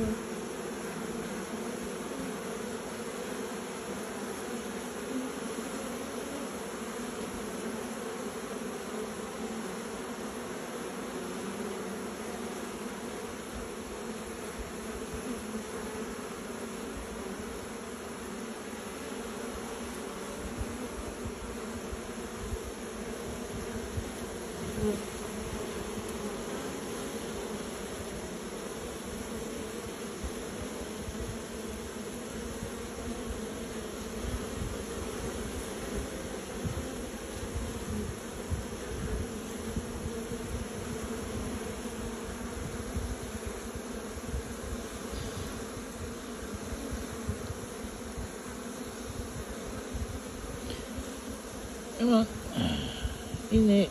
嗯。因为因为。